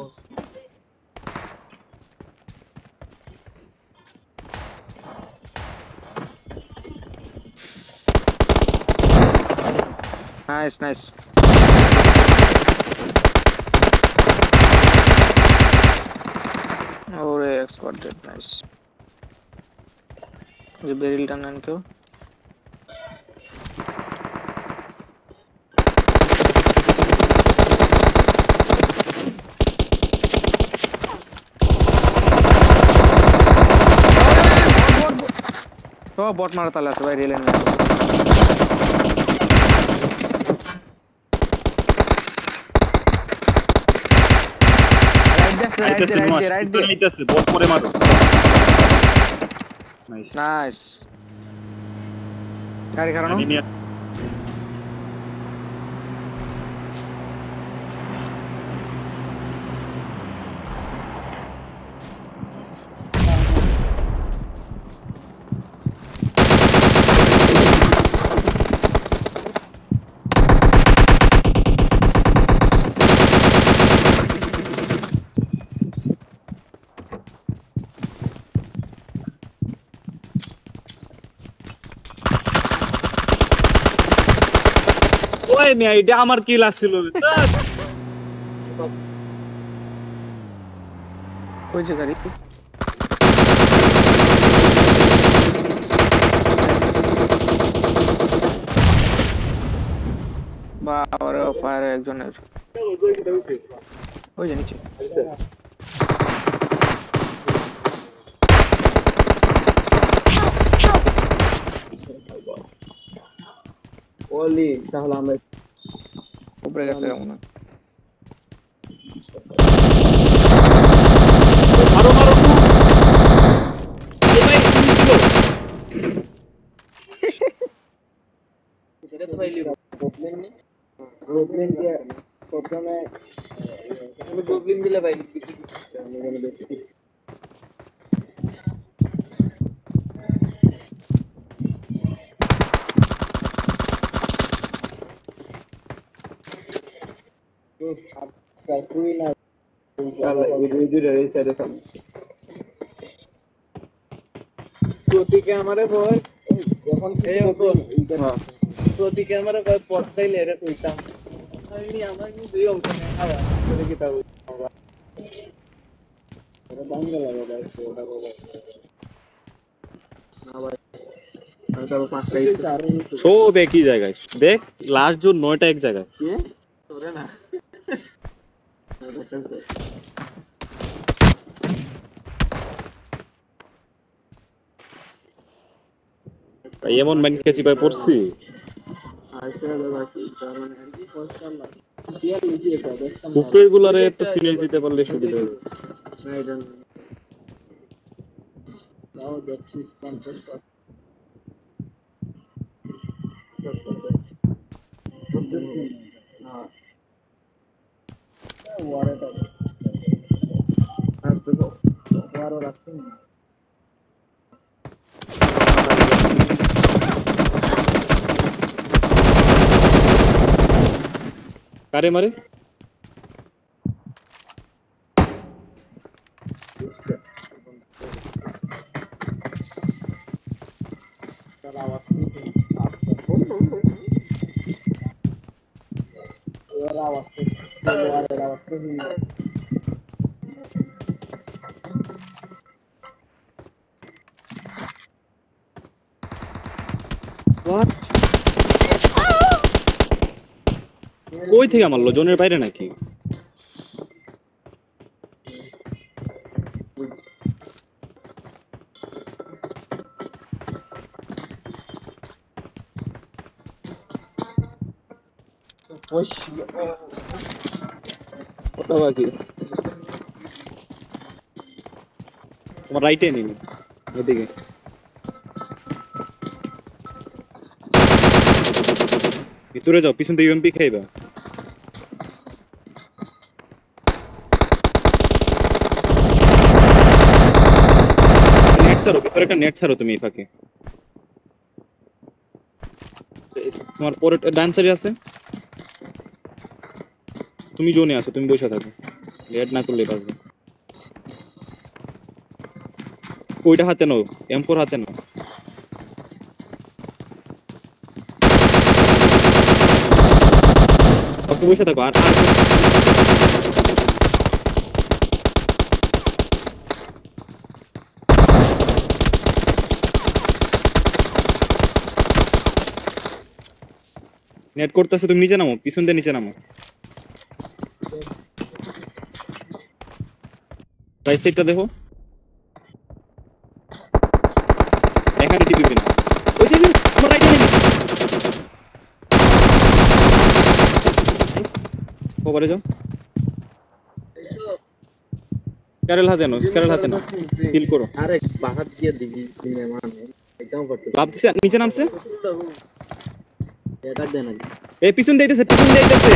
course. Nice, nice. Oh, X got that, nice. The barrel done and kill. i don't know what maratallah is very interesting nice. ওই মিয়া এটা আমার কিল আসছিল ওই যে গাড়ি। বাবারে ফায়ার একজনের। ওই যে নিচে। Oli, Carlama. Obrigado, essa é uma. मारो मारो ये भाई निकलो इधर तो भाई लियो गोब्लिन में गोब्लिन के सोचा मैं गोब्लिन मिला भाई প্রতীকে আমারে বল যখন প্রতীকে আমারে কয় পড়তাইলে এরে কইতাম আমি আমার দুই অঙ্ক নেই আবার করে কি তাও? এটা বাংলা লাগে ভাই ওটা বলে না ভাই আমি তো পাঁচটাই সব একই জায়গায়। দেখ লাস্ট জোন নয়টা এক জায়গায়। কে? তোরে না ভাই এমন ম্যান কেছি ভাই পড়ছি। উপরের গুলারে তো ফিনিশ দিতে পারলে সুবিধা হবে water that I have to go. Water that thing. अरे मरे Gracias. কই থেকে মারলো? জোনের বাইরে নাকি? ওটা বাকি তোমার রাইটে নেই এদিকে ভিতরে যাও পিছন থেকে ইউএমপি খাইবা নেট ছাড়ো ভিতরে একটা নেট ছাড়ো তুমি এই ফাঁকে তোমার পরে ডান সাইডে আছে তুমি জোনে আছো, তুমি বসে থাকো। লেট না করলে বাঁচবে ওইটা হাতে নাও এম ফোর হাতে নাও। একটু বসে থাকো আর- নেট করতেছে, তুমি নিচে নামো, পিছন দিয়ে নিচে নামো। সাইডটা দেখো। এখানে টিপি দিন। ওই টিপি আমার রাইট এনিমি ওভারে যাও। স্ক্যারেল হাতে নাও স্ক্যারেল হাতে নাও। কিল করো। আরে বাহাত দিয়ে দিবি দিনে মানে একদম করতে লাভ দিছে নিচে নামছে? এটা দেন এই পিছন দিতেছে পিছন দিতেছে